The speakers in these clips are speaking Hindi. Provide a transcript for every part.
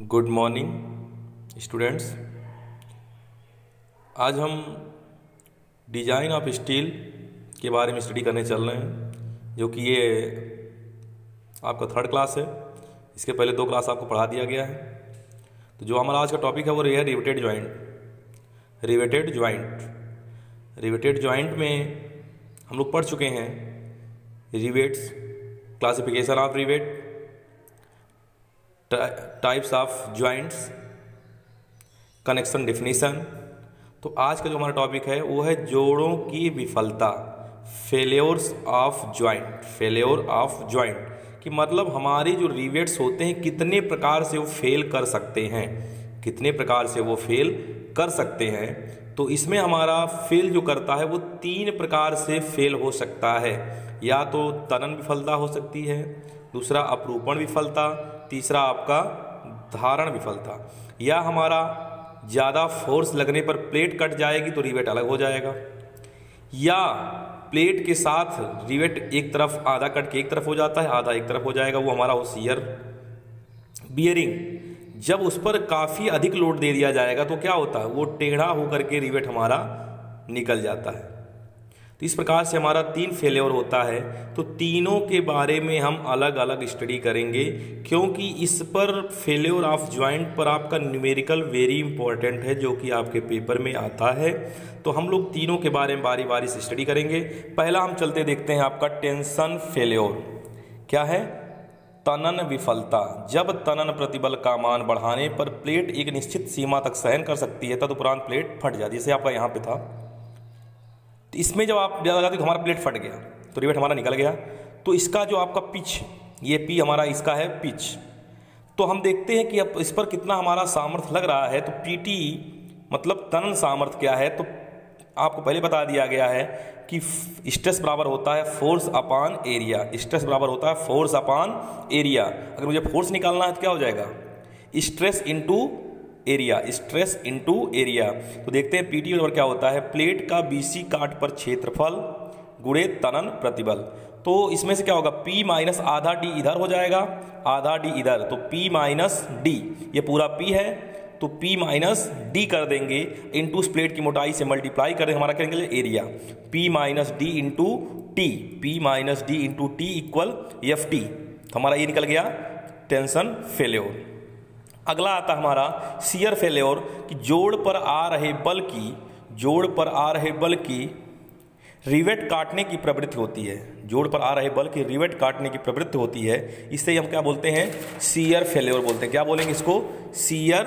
Good morning, students. आज हम डिज़ाइन ऑफ़ स्टील के बारे में स्टडी करने चल रहे हैं, जो कि ये आपका थर्ड क्लास है। इसके पहले दो क्लास आपको पढ़ा दिया गया है। तो जो हमारा आज का टॉपिक है वो है riveted joint. Riveted joint. Riveted joint में हम लोग पढ़ चुके हैं rivets, classification of rivet. Types of joints connection definition तो आज का जो हमारा टॉपिक है, वो है जोड़ों की विफलता failures of joint failure of joint कि मतलब हमारे जो रिवेट्स होते हैं, कितने प्रकार से वो फेल कर सकते हैं? कितने प्रकार से वो फेल कर सकते हैं? तो इसमें हमारा फेल जो करता है, वो तीन प्रकार से फेल हो सकता है। या तो तनन विफलता हो सकती है दूसरा अपरूपण विफलता, तीसरा आपका धारण विफलता। या हमारा ज़्यादा फोर्स लगने पर प्लेट कट जाएगी तो रिवेट अलग हो जाएगा। या प्लेट के साथ रिवेट एक तरफ़, आधा कट के एक तरफ़ हो जाता है, आधा एक तरफ़ हो जाएगा, वो हमारा हो सीयर बियरिंग, जब उस पर काफ़ी अधिक लोड दे दिया जाएगा तो क्या होता है? वो टेढ़ा होकर के रिवेट हमारा निकल जाता है। तो इस प्रकार से हमारा तीन फेलियर होता है। तो तीनों के बारे में हम अलग अलग स्टडी करेंगे, क्योंकि इस पर फेलियर ऑफ़ ज्वाइंट पर आपका न्यूमेरिकल वेरी इंपॉर्टेंट है, जो कि आपके पेपर में आता है। तो हम लोग तीनों के बारे में बारी बारी से स्टडी करेंगे। पहला हम चलते देखते हैं आपका टेंशन फेलियर क्या है? तनन विफलता। जब तनन प्रतिबल का मान बढ़ाने पर प्लेट एक निश्चित सीमा तक सहन कर सकती है, तदुपरांत प्लेट फट जाती है। जैसे आपका यहाँ पे था। तो इसमें जब आप ज़्यादा लगाते तो हमारा प्लेट फट गया तो रिवेट हमारा निकल गया तो इसका जो आपका पिच ये पी हमारा इसका है पिच तो हम देखते हैं कि अब इस पर कितना हमारा सामर्थ्य लग रहा है तो पीटी मतलब तनन सामर्थ्य क्या है? तो आपको पहले बता दिया गया है कि स्ट्रेस बराबर होता है फोर्स अपान एरिया स्ट्रेस बराबर होता है फोर्स अपान एरिया अगर मुझे फोर्स निकालना है तो क्या हो जाएगा? Stress into area stress into area तो देखते हैं पीटी बराबर क्या होता है? प्लेट का बीसी काट पर क्षेत्रफल गुड़े तनन प्रतिबल। तो इसमें से क्या होगा? P माइनस आधा डी इधर हो जाएगा, आधा डी इधर। तो P माइनस डी ये पूरा P है तो P माइनस डी कर देंगे इंटू उस प्लेट की मोटाई से मल्टीप्लाई कर देंगे हमारा करेंगे area P minus D into T P minus D into T equal F T हमारा ये निकल गया टेंशन फेल्योर अगला आता हमारा सीयर फेल्योर कि जोड़ पर आ रहे बल की, जोड़ पर आ रहे बल की रिवेट काटने की प्रवृत्ति होती है। जोड़ पर आ रहे बल की रिवेट काटने की प्रवृत्ति होती है। इससे हम क्या बोलते हैं? सीयर फेल्योर बोलते हैं। क्या बोलेंगे इसको? सीयर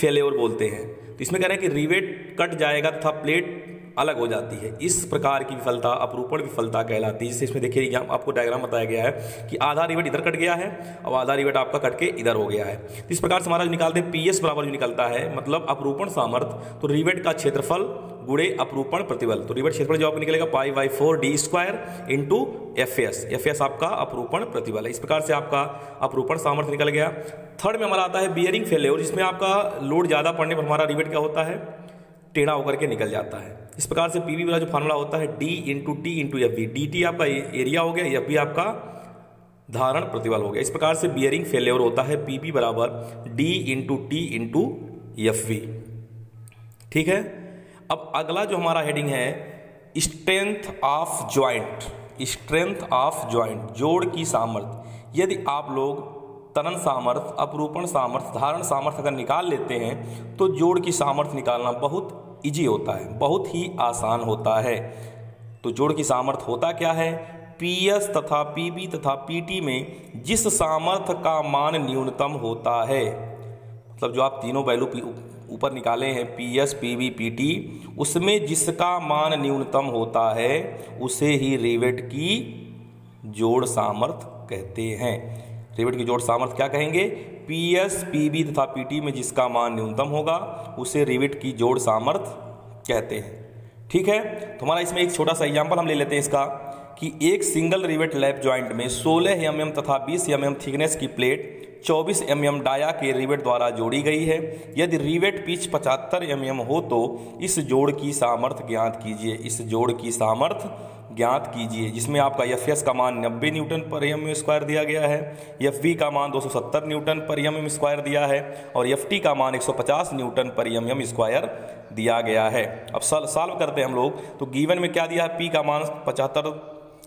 फेल्योर बोलते हैं। तो इसमें कह रहे हैं कि रिवेट कट जाएगा तथा प्लेट अलग हो जाती है। इस प्रकार की विफलता, अपरूपण विफलता कहलाती है। जिससे इसमें देखिए, यहाँ आपको डायग्राम बताया गया है कि आधा रिवेट इधर कट गया है और आधा रिवेट आपका कट के इधर हो गया है। तो इस प्रकार से हमारा जो निकालते हैं पी बराबर जो निकलता है मतलब अपरूपण सामर्थ्य तो रिवेट का क्षेत्रफल गुड़े अपरूपण प्रतिबल। तो रिवेट क्षेत्रफल जो आपको निकलेगा pi by four D square into F S F S आपका अपरूपण प्रतिबल है। इस प्रकार से आपका अपरूपण सामर्थ्य निकल गया। थर्ड में हमारा आता है बियरिंग फेलियर जिसमें आपका लोड ज़्यादा पड़ने पर हमारा रिवेट क्या होता है? टेढ़ा होकर के निकल जाता है। इस प्रकार से पीवी वाला जो फार्मूला होता है D into T into F D T आपका एरिया हो गया एफ़ आपका धारण प्रतिबल हो गया। इस प्रकार से बियरिंग फेलियर होता है पीपी बराबर D into T into F B ठीक है? अब अगला जो हमारा हेडिंग है strength of joint strength of joint जोड़ की सामर्थ्य। यदि आप लोग तनन सामर्थ्य, अपरूपण सामर्थ्य, धारण सामर्थ्य अगर निकाल लेते हैं तो जोड़ की सामर्थ्य निकालना बहुत इजी होता है, बहुत ही आसान होता है। तो जोड़ की सामर्थ्य होता क्या है? पी एस तथा पी बी तथा पी टी में जिस सामर्थ्य का मान न्यूनतम होता है मतलब जो आप तीनों पहलू ऊपर निकाले हैं P S P B P T उसमें जिसका मान न्यूनतम होता है, उसे ही रिवेट की जोड़ सामर्थ्य कहते हैं। रिवेट की जोड़ सामर्थ्य क्या कहेंगे? पी एस पी बी तथा पी टी में जिसका मान न्यूनतम होगा, उसे रिविट की जोड़ सामर्थ्य कहते हैं। ठीक है? तो हमारा इसमें एक छोटा सा एग्ज़ाम्पल हम ले लेते हैं इसका, कि एक सिंगल रिवेट लैप ज्वाइंट में 16 एम mm तथा 20 एम mm थिकनेस की प्लेट 24 एम mm डाया के रिवेट द्वारा जोड़ी गई है। यदि रिवेट पिच 75 एम हो तो इस जोड़ की सामर्थ्य ज्ञात कीजिए। इस जोड़ की सामर्थ्य ज्ञात कीजिए, जिसमें आपका एफ़ एस का मान 90 न्यूटन पर एम एम स्क्वायर दिया गया है एफ़ बी का मान 270 न्यूटन पर एम एम स्क्वायर दिया है, और एफ़ टी का मान 150 न्यूटन पर एम एम स्क्वायर दिया गया है। अब सॉल्व सॉल्व करते हैं हम लोग। तो गिवन में क्या दिया है? पी का मान पचहत्तर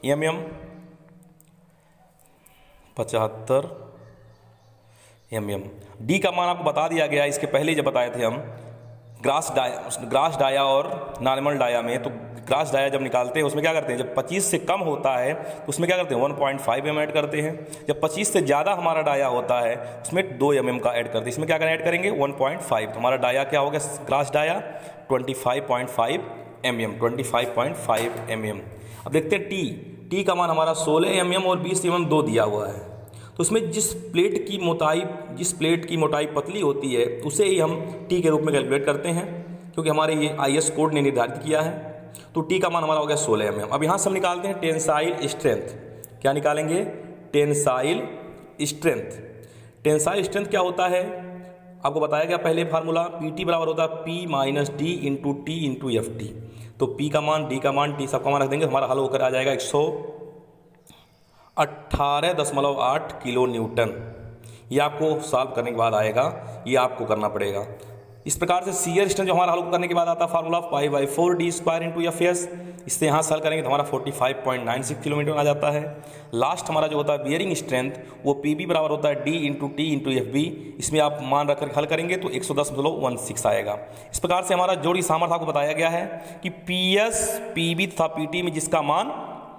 एम एम पचहत्तर एम एम डी का मान आपको बता दिया गया इसके पहले जब बताए थे हम, ग्रास डाया ग्रास डाया और नॉर्मल डाया में तो ग्रास डाया जब निकालते हैं, उसमें क्या करते हैं, जब 25 से कम होता है तो उसमें क्या करते हैं 1.5 पॉइंट एम ऐड करते हैं। जब 25 से ज़्यादा हमारा डाया होता है, उसमें 2 एम mm का ऐड करते हैं। इसमें क्या करें ऐड करेंगे 1.5 तो हमारा डाया क्या हो गया gross dia 25.5 M M twenty five point five M M अब देखते हैं टी टी का मान हमारा 16 एम mm और 20 एम mm दो दिया हुआ है। तो उसमें जिस प्लेट की मोटाई, जिस प्लेट की मोटाई पतली होती है, उसे ही हम टी के रूप में कैलकुलेट करते हैं, क्योंकि हमारे ये आई कोड ने निर्धारित किया है। तो टी का मान हमारा हो गया सोलह एम अब यहाँ से हम निकालते हैं टेंसाइल स्ट्रेंथ क्या निकालेंगे? टेंसाइल स्ट्रेंथ टेंसाइल स्ट्रेंथ क्या होता है? आपको बताया गया पहले फार्मूला पी टी बराबर होता है P minus D into T into F T तो पी का मान डी का मान टी सबका मान रख देंगे, हमारा हल होकर आ जाएगा एक सौ अट्ठारह दशमलव आठ किलो न्यूटन। ये आपको सॉल्व करने के बाद आएगा, ये आपको करना पड़ेगा। इस प्रकार से सीयर स्ट्रेंथ जो हमारा हल करने के बाद आता है formula pi by four D square into F S इससे यहाँ सॉल्व करेंगे तो हमारा forty five point nine six kilometre आ जाता है। लास्ट हमारा जो होता है बियरिंग स्ट्रेंथ वो पी बी बराबर होता है D into T into F B इसमें आप मान रखकर हल करेंगे तो एक सौ दस वन सिक्स आएगा। इस प्रकार से हमारा जोड़ी सामर्थ्य आपको बताया गया है कि पी एस पी बी तथा पी टी में जिसका मान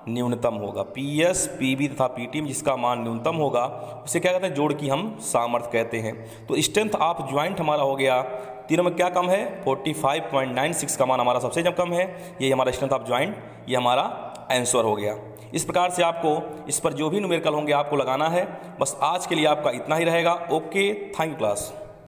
न्यूनतम होगा। पी एस पी बी तथा पी टी में जिसका मान न्यूनतम होगा, उसे क्या कहते हैं? जोड़ की हम सामर्थ्य कहते हैं। तो स्ट्रेंथ ऑफ़ ज्वाइंट हमारा हो गया तीनों में क्या कम है? 45.96 का मान हमारा सबसे जब कम है, ये हमारा स्ट्रेंथ ऑफ़ ज्वाइंट ये हमारा आंसर हो गया। इस प्रकार से आपको इस पर जो भी न्यूमेरिकल होंगे आपको लगाना है। बस आज के लिए आपका इतना ही रहेगा। Okay, thank you class.